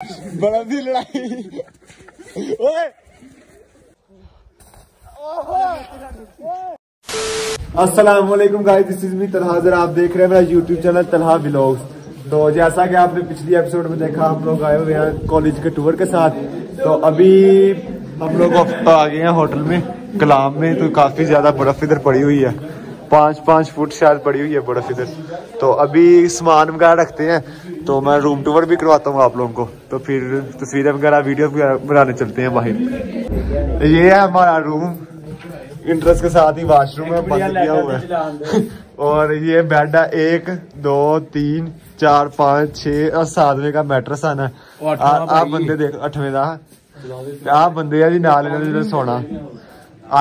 बड़ा सी लड़ाई। ओए। वालेकुम guys this is me Talha जरा आप देख रहे हैं मेरा यूट्यूब चैनल तलहा व्लॉग्स तो जैसा कि आपने पिछली एपिसोड में देखा, हम लोग आए हुए हैं कॉलेज के टूर के साथ। तो अभी हम लोग आ गए हैं होटल में, कलाम में तो काफ़ी ज़्यादा बर्फ़ इधर पड़ी हुई है। पाँच पाँच फुट शायद पड़ी हुई है बर्फ़ इधर। तो अभी सामान वगैरह रखते हैं तो मैं रूम टूर भी करवाता हूँ आप लोगों को। तो फिर तस्वीरें वगैरह वीडियो बनाने चलते हैं बाहर। ये है हमारा रूम इंटरेस्ट के साथ ही वाशरूम है बंद किया हुआ है। और ये बेड है एक दो तीन चार पाँच छ और सातवें का मैट्रस आना है। आप बंदे देख अठवें का आप बंदे है जी नाल सोना।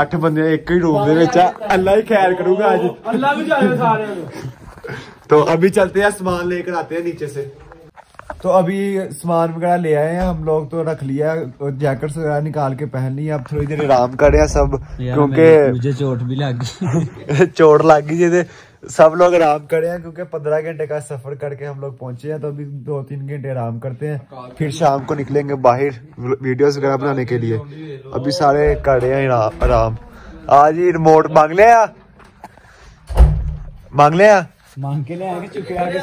ਅੱਠ ਬੰਦੇ ਇੱਕ ਹੀ ਰੂਮ ਦੇ ਵਿੱਚ ਆ ਅੱਲਾ ਹੀ ਖੈਰ ਕਰੂਗਾ ਅੱਜ ਅੱਲਾ ਵੀ ਜਾਏ ਸਾਰਿਆਂ ਨੂੰ तो अभी चलते हैं सामान लेकर आते हैं नीचे से तो अभी सामान वगैरह ले आए हैं हम लोग तो रख लिया है जैकेट्स वगैरह निकाल के पहन ली है अब थोड़ी देर आराम कर रहे हैं सब क्योंकि मुझे चोट भी लग गई चोट लग गई है सब लोग आराम करे हैं क्योंकि पंद्रह घंटे का सफ़र करके हम लोग पहुँचे हैं तो अभी दो तीन घंटे आराम करते हैं। फिर शाम को निकलेंगे बाहर वीडियोस वगैरह बनाने के लिए। अभी सारे कर रहे हैं आराम। आज ही रिमोट मांग ले आ मांग ले आ मांग के ले आगे चुके आगे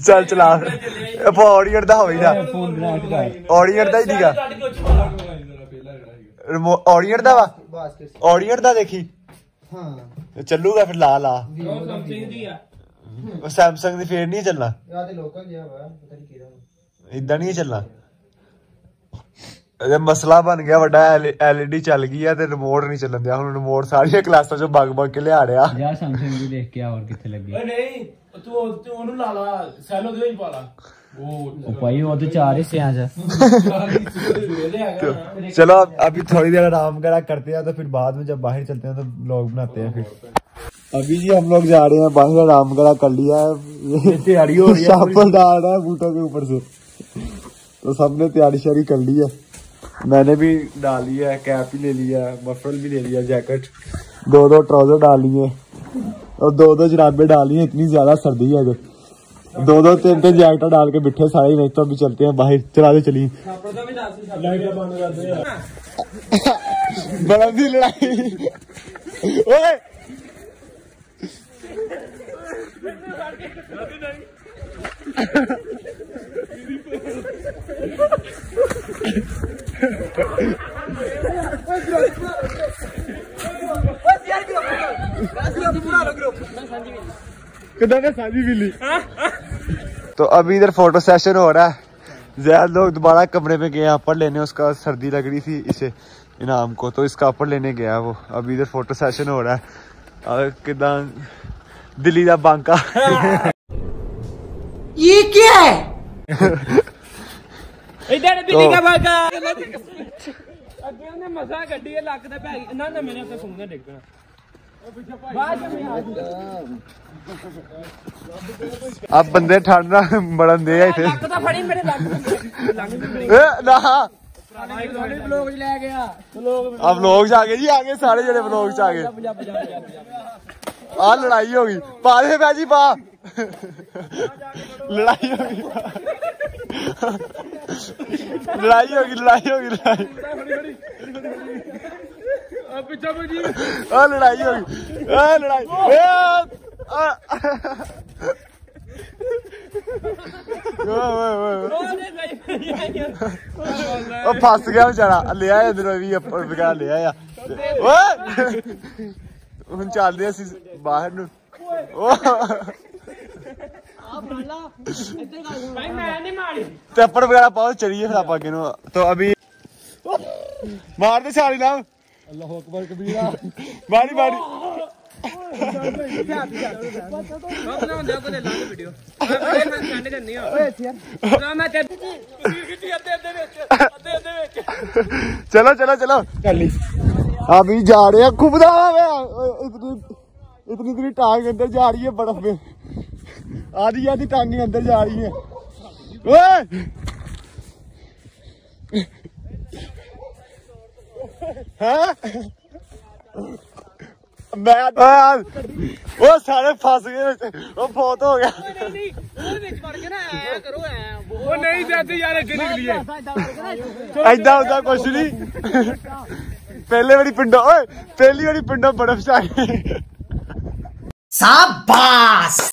चल। चला ऑडियन दा ही ਰਿਮੋਟ ਆਡੀਅਰ ਦਾ ਵਾ? ਬਾਸਕਟ ਦਾ ਦੇਖੀ? ਹਾਂ। ਚੱਲੂਗਾ ਫਿਰ ਲਾ ਲਾ। ਉਹ ਸਮਥਿੰਗ ਦੀ ਫੇਰ ਨਹੀਂ ਚੱਲਣਾ। ਇਦਾਂ ਨਹੀਂ ਚੱਲਣਾ। ਇਹ ਮਸਲਾ ਬਣ ਗਿਆ ਵੱਡਾ ਐਲਈਡੀ ਚੱਲ ਗਈ ਆ ਤੇ ਰਿਮੋਟ ਨਹੀਂ ਚੱਲਣ ਦਿਆ। ਹੁਣ ਰਿਮੋਟ ਸਾਰੀਆਂ ਕਲਾਸਾਂ ਚੋਂ ਬਗ ਬਗ ਕੇ ਲਿਆ ਰਿਹਾ ਯਾ ਸੈਮਸੰਗ ਦੀ ਦੇਖ ਕੇ ਆ ਹੋਰ ਕਿੱਥੇ ਲੱਗੀ। ਓਏ ਨਹੀਂ ਤੂੰ ਤੂੰ ਉਹਨੂੰ ਲਾ ਲਾ ਸੈਲੋ ਦੇ ਵਿੱਚ ਪਾ ਲਾ। चलो अभी थोड़ी देर आराम करा करते हैं तो फिर बाद में जब बाहर चलते हैं तो लोग बनाते हैं फिर अभी जी हम लोग जा रहे हैं बाहर आराम करा कर लिया है तैयारी हो है बूटों के ऊपर से तो सबने तैयारी श्यारी कर ली है मैंने भी डाल लिया है कैप भी ले लिया है मफल भी ले लिया जैकेट दो दो ट्राउज़र डाल लिए और दो दो जराबे डाली लिए इतनी ज़्यादा सर्दी है अगर दो दो तीन तीन जैकेट डाल के बिठे सारे नहीं तो अभी चलते हैं बाहर चला दे चलिए बड़ा सी लड़ाई। ओए! ने साझी मिली। तो अभी इधर फोटो सेशन हो रहा है ज्यादा लोग दोबारा कमरे में गए अपर लेने उसका सर्दी लग रही थी इसे इनाम को तो इसका अपर लेने गया वो अभी इधर फोटो सेशन हो रहा है और किदा दिल्ली का बांका ਇਧਰ ਬਿੱਲੀ ਕਾ ਬਾਗਾ ਅੱਗੇ ਉਹਨੇ ਮਸਾ ਗੱਡੀ ਇਹ ਲੱਕ ਤੇ ਪੈ ਗਈ ਨਾ ਨਾ ਮੇਰੇ ਉੱਤੇ ਸੁਣਨੇ ਡਿੱਗ ਪੈਣਾ आप बंदे ठंड ना मड़न दे इथे ना। अब ब्लॉग च आ गए जी आगे गए सारे जने ब्लॉग च आ गए आ लड़ाई होगी पा दे भाजी पा। लड़ाई होगी लड़ाई होगी लड़ाई होगी लड़ाई। ਆ ਲੜਾਈ ਹੋ ਗਈ। ਲੜਾਈ। ਉਹ ਫਸ ਗਿਆ ਵਿਚਾਰਾ। ਲਿਆ ਇਧਰ ਵੀ ਉੱਪਰ ਵਿਚਾਰਾ ਲਿਆ ਆ ਓਏ! ਹੁਣ ਚੱਲਦੇ ਅਸੀਂ ਬਾਹਰ ਨੂੰ। ਓਏ ਤੇ ਅੱਪੜ ਵਗੈਰਾ ਬਹੁਤ ਚੜੀ ਫਿਰ ਆਪਾਂ ਅੱਗੇ ਨੂੰ। ਤਾਂ ਅਭੀ ਮਾਰਦੇ ਸਾਰੀ ਛਾਲੀ ਨਾਲ। अल्लाह अकबर कबीरा बारी बारी चलो चलो चलो। अभी जा रहे हैं खुबदा इतनी इतनी इतनी टांग अंदर जा रही है बड़ा आधी आधी टांगे अंदर जा रही है। हैं? मैं तो- हाँ, हाँ। वो सारे फंस गए वो बहुत हो गया। वो ऐदा उदा कुछ नहीं। पहले बड़ी पिंडो पहली बड़ी पिंडो बर्फ़ से शाबाश।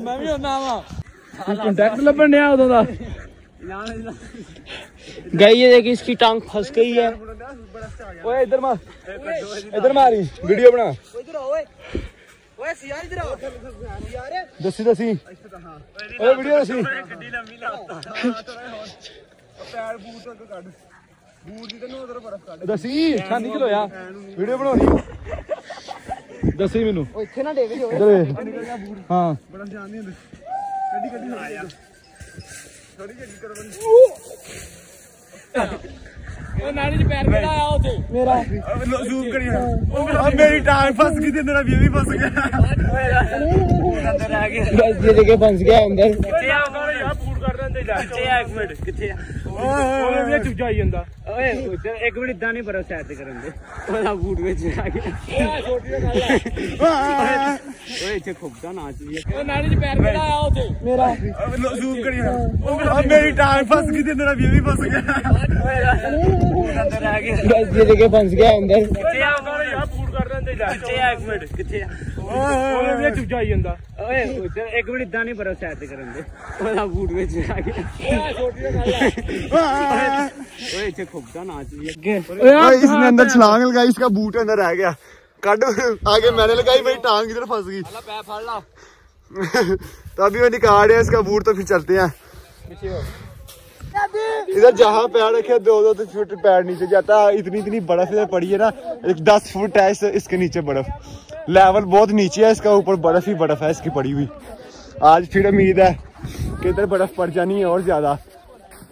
मैं भी होना वा। गई है देखी इसकी टांग फंस गई है। ओए इधर मार। इधर मारी। वीडियो बना। ਓਏ ਸਿਆ ਇਧਰ ਆ। ਯਾਰ ਦੱਸੀ ਦੱਸੀ। ਓਏ ਵੀਡੀਓ ਦੱਸੀ। ਗੱਡੀ ਲੰਮੀ ਲਾਤਾ ਪੈਰ ਬੂਟ ਤੋਂ ਕੱਢ ਬੂਟ ਦੀ ਤੈਨੂੰ ਉਧਰ ਬਰਫ ਕੱਢ ਦੱਸੀ ਛਾਨੀ ਕਿਲੋ ਆ ਵੀਡੀਓ ਬਣਾਉਣੀ। ਦੱਸੀ ਮੈਨੂੰ। ਓ ਇੱਥੇ ਨਾ ਡੇਵੇ ਹੋਵੇ। ਇਧਰ ਹਾਂ। ਬੜਾ ਧਿਆਨ ਨਹੀਂ ਹੁੰਦਾ। ਕੱਢੀ ਕੱਢੀ ਥੋੜੀ ਜਿਹੀ ਕਰਵਨ ਉਹ ਨਾਲੀ 'ਚ ਪੈਰ ਮੇਰੀ। ਟਾਂਗ ਫਸ ਵੀ ਫਸ ਗਿਆ। ਅੰਦਰ ਆ? ਗਿਆ ਆ ਫੂਡ ਕਰ ਦਿੰਦੇ ਜਾ ਕਿੱਥੇ ਆ? ਇੱਕ ਮਿੰਟ ਕਿੱਥੇ ਆ? ਉਹਨੇ ਵੀ ਚੁੱਜਾ ਹੀ ਜਾਂਦਾ। ਓਏ ਇੱਕ ਮਿੰਟ ਇਦਾਂ ਨਹੀਂ ਪਰੋ ਸਾਈਡ ਤੇ ਕਰਨ ਦੇ। ਉਹਦਾ ਬੂਟ ਵਿੱਚ ਆ ਗਿਆ। ਓਏ ਛੋਟੀ ਨਾਲ ਓਏ ਇੱਥੇ ਖੁੱਬਦਾ ਨਾਚ ਵੀ ਓਏ ਨਾਲੇ ਚ ਪੈਰ ਕਿਹੜਾ ਆਇਆ ਉਥੇ? ਮੇਰਾ। ਜ਼ੂਮ ਕਰੀ ਉਹ ਮੇਰੀ ਟਾਂਗ ਫਸ ਗਈ ਤੇ ਮੇਰਾ ਵੀ ਵੀ ਫਸ ਗਿਆ। ਅੰਦਰ ਆ ਗਿਆ। ਜਿੱਦ ਕੇ ਫਸ ਗਿਆ ਅੰਦਰ। ਕਿੱਥੇ ਆ ਬੂਟ ਕਰ ਦਿੰਦੇ ਜਾ। ਕਿੱਥੇ ਆ ਇੱਕ ਮਿੰਟ ਕਿੱਥੇ ਆ? ਉਹਨੇ ਵੀ ਚੁੱਜਾ ਆਈ ਜਾਂਦਾ ਓਏ ਇੱਕ ਮਿੰਟ ਇਦਾਂ ਨਹੀਂ ਬਰੋ ਸਾਈਡ ਤੇ ਕਰਨ ਦੇ ਉਹਦਾ ਬੂਟ ਵਿੱਚ ਆ ਗਿਆ ਓਏ ਇੱਥੇ ਖੁੱਬਦਾ ਨਾਚ ਵੀ ਅੱਗੇ ओए इसने अंदर छलांग लगाई इसका बूट अंदर रह गया कट आगे मैंने लगाई मेरी टांग इधर फंस गई ਪੈ ਫੜ ਲਾ तो अभी मैं निकाल रहे हैं इसका बूट तो फिर चलते हैं इधर जहाँ पैर रखे दो दो फुट पैर नीचे जाता है इतनी इतनी बर्फ इधर पड़ी है ना एक दस फुट है इस, इसके नीचे बर्फ लेवल बहुत नीचे है, इसका ऊपर बर्फ़ ही बर्फ़ है, इसकी पड़ी हुई। आज फिर उम्मीद है कि इधर बर्फ़ पड़ जानी है और ज़्यादा।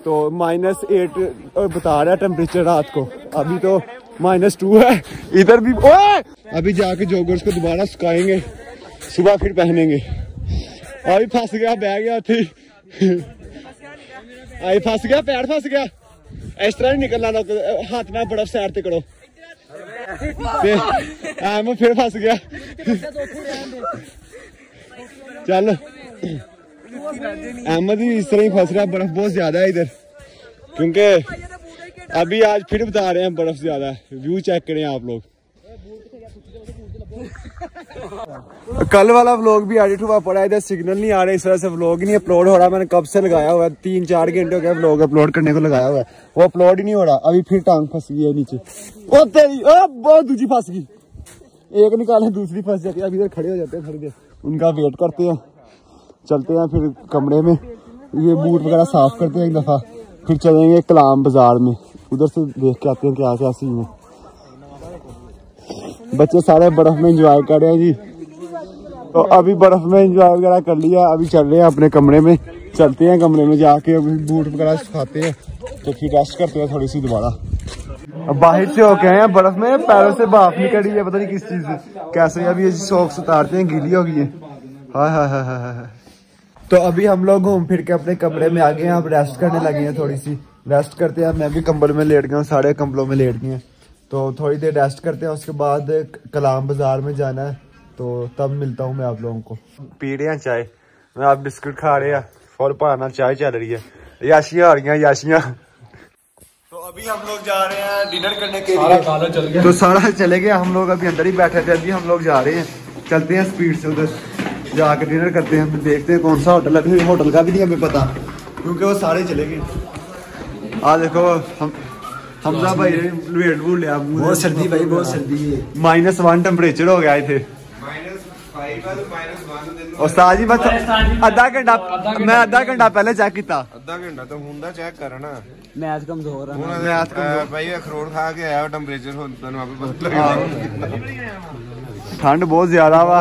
तो माइनस एट बता रहा है टेम्परेचर रात को। अभी तो माइनस टू है। इधर भी ओए! अभी जाके जोगर्स को दोबारा सुखाएँगे। सुबह फिर पहनेंगे। अभी फंस गया बह गया थे आई फंस गया, पैर फंस गया। इस तरह नहीं निकलना, हाथ ना बर्फ़ सैर ते करो। ते मैं फिर फस गया। चल। अहमद भी इस तरह ही फस रहा, बर्फ़ बहुत ज़्यादा है इधर। क्योंकि अभी आज फिर बता रहे हैं, बर्फ़ ज़्यादा व्यू चेक करें आप लोग। कल वाला व्लॉग भी एडिट हुआ पड़ा इधर सिग्नल नहीं आ रहे, इस वजह से व्लॉग ही नहीं अपलोड हो रहा, मैंने कब से लगाया हुआ है तीन चार घंटे हो गए व्लॉग अपलोड करने को लगाया हुआ है, वो अपलोड ही नहीं हो रहा, अभी फिर टांग फंस गई है नीचे। ओ तेरी, ओ, बहुत दूसरी फंस गई। एक निकाले, दूसरी फंस जाती है, अभी इधर खड़े हो जाते हैं थोड़ी देर उनका वेट करते हैं, चलते हैं फिर कमरे में, ये बूट वगैरह साफ़ करते हैं एक दफ़ा, फिर चलेंगे कलाम बाज़ार में, उधर से देख के आते हैं क्या क्या सीन है। बच्चे सारे बर्फ़ में इंजॉय कर रहे हैं जी। तो अभी बर्फ़ में एंजॉय वगैरह कर लिया, अभी चल रहे हैं अपने कमरे में। चलते हैं कमरे में जाके, अभी बूट वगैरह सुखाते हैं। तो फिर रेस्ट करते हैं थोड़ी सी दोबारा। बाहर से होके आए हैं, बर्फ़ में पैरों से भाप निकल रही है, पता नहीं किस चीज़ से। कैसे अभी ये सॉक्स उतारते हैं, गीली हो गई है। तो अभी हम लोग घूम फिर के अपने कमरे में आ गए हैं, अब रेस्ट करने लगे हैं थोड़ी सी। रेस्ट करते हैं, मैं भी कंबल में लेट गया हूँ, सारे कंबलों में लेट गए हैं। तो थोड़ी देर रेस्ट करते हैं उसके बाद कलाम बाज़ार में जाना है तो तब मिलता हूँ मैं आप लोगों को। पी रहे हैं चाय? मैं आप बिस्कुट खा रहे हैं फुल पाना चाय चल रही है। याशियाँ आ रही हैं याशियाँ। तो अभी हम लोग जा रहे हैं डिनर करने के लिए। तो सारा चले गए हम लोग अभी अंदर ही बैठे थे अभी हम लोग जा रहे हैं। चलते हैं स्पीड से उधर। जाकर डिनर करते हैं देखते हैं कौन सा होटल है। होटल का भी नहीं हमें पता क्योंकि वो सारे चले गए। आ देखो हम हमजा भाई वेट भूल लिया बहुत सर्दी भाई बहुत सर्दी है। माइनस वन टेम्परेचर हो गया थे और बस आधा घंटा मैं आधा घंटा पहले चेक किया। आधा घंटा तो हुंदा चेक करना। मैथ कमज़ोर मैथ भाई अखरोट खा के आया टेम्परेचर हाँ। ठंड बहुत ज़्यादा वा।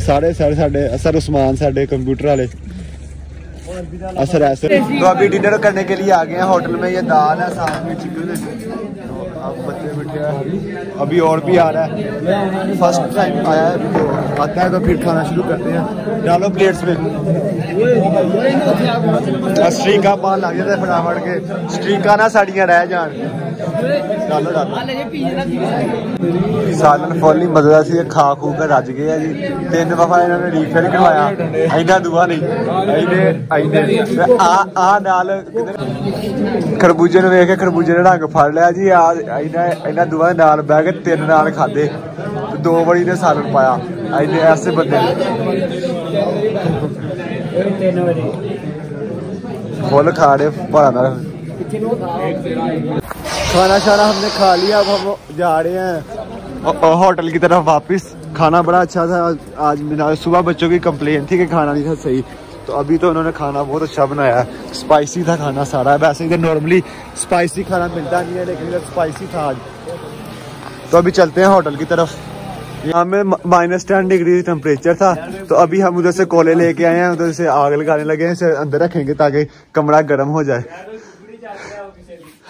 सारे सर साडे सर उस्मान साडे कंप्यूटर वाले तो अभी डिनर करने के लिए आ गए हैं होटल में ये दाल है साथ में चिकन है अब बच्चे बैठे अभी और भी आ रहा है। फ़र्स्ट टाइम आया है तो आता है तो फिर खाना शुरू करते हैं। डालो प्लेट्स में स्ट्रीका पान लग जाता फटाफट के। स्ट्रीका ना साड़ियाँ रह जान। डालो डालो। सालन फॉली मज़ा सी खा खू कर रज गए जी। तीन दफ़ा इन्होंने रीफिल करवाया। इना दुआ नहीं। आ आ नाल खरबूजे ने वेख के खरबूजे ने रंग फड़ लिया जी। आ ਨੇ ਰੰਗ ਫੜ ਲਿਆ ਜੀ ਆ ਐਨਾ ਐਨਾ ਦੁਆ ਦੇ ਨਾਲ ਬਹਿ ਕੇ ਤਿੰਨ ਨਾਲ ਖਾਦੇ ਤੇ ਦੋ ਵਾਰੀ ਨੇ ਸਾਲਨ ਪਾਇਆ ਐਨੇ ਐਸੇ ਬੰਦੇ फुल खा रहे भाड़ा खाना शाना हमने खा लिया अब हम जा रहे हैं औ- औ- होटल की तरफ वापस खाना बड़ा अच्छा था आज- आज बिना सुबह बच्चों की कंप्लेन थी कि खाना नहीं था सही तो अभी तो उन्होंने खाना बहुत अच्छा बनाया है। स्पाइसी था खाना सारा। वैसे इधर नॉर्मली स्पाइसी खाना मिलता नहीं है, लेकिन इधर स्पाइसी था आज। तो अभी चलते हैं होटल की तरफ़। यहाँ में माइनस टेन डिग्री टेम्परेचर था। तो अभी हम उधर से कोले लेके आए हैं, उधर से आग लगाने लगे हैं, इसे अंदर रखेंगे ताकि कमरा गर्म हो जाए।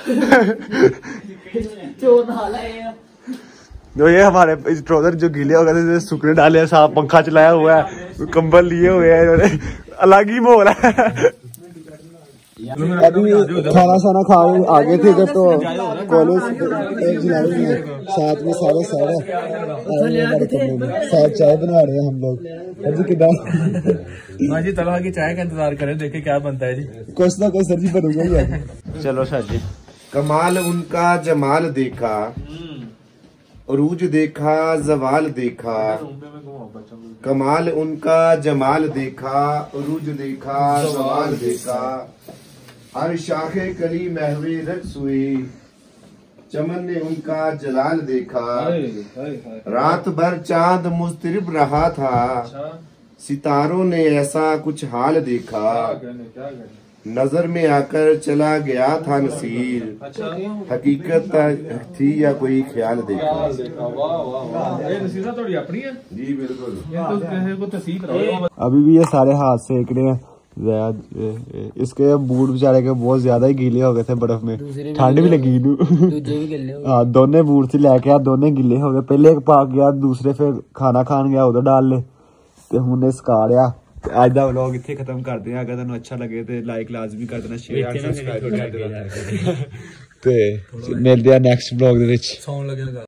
जो ये हमारे इस ट्राउज़र जो गीले हो गए थे सूखने डाले हैं, साफ़ पंखा चलाया हुआ है कंबल लिए हुए हैं इन्होंने। अलग ही माहौल है। अभी खाना शाना खा आगे थे इधर तो कॉलेज एक जुलाई में साथ में सारे सर है साथ चाय बना रहे हैं हम लोग। अभी किदा हाँ जी तलहा की चाय का इंतज़ार करें देखे क्या बनता है जी। कुछ ना कुछ सर जी बनूँगा है चलो सर जी। कमाल उनका जमाल देखा। अरूज देखा जवाल देखा कमाल उनका जमाल देखा अरूज देखा जवाल देखा। हर शाखे कली महवे रक्स हुई चमन ने उनका जलाल देखा। रात भर चाँद मुस्तरिब रहा था सितारों ने ऐसा कुछ हाल देखा। नज़र में आकर चला गया था नसीर। हकीकत थी या कोई ख्याल देखा? जी बिल्कुल। अभी भी ये सारे हाथ से एक इसके बूट बेचारे के बहुत ज़्यादा ही गीले हो गए थे बर्फ़ में। ठंड भी लगी हाँ दोनों बूट से लेके आ दोनों गीले हो गए। पहले एक पाक गया दूसरे फिर खाना खान गया उधर डाल ले। हूँ इसका ਅੱਜ ਦਾ ਵਲੌਗ ਇੱਥੇ ਖਤਮ ਕਰਦੇ ਹਾਂ। ਅਗਰ ਤੁਹਾਨੂੰ ਅੱਛਾ ਲੱਗੇ ਤੇ ਲਾਈਕ ਲਾਜ਼ਮੀ ਕਰ ਦੇਣਾ ਸ਼ੇਅਰ ਸਬਸਕ੍ਰਾਈਬ ਕਰ ਦੇਣਾ। ਤੇ ਮਿਲਦੇ ਆ ਨੈਕਸਟ ਵਲੌਗ ਦੇ ਵਿੱਚ। ਸੌਣ ਲੱਗੇ ਲਗਾ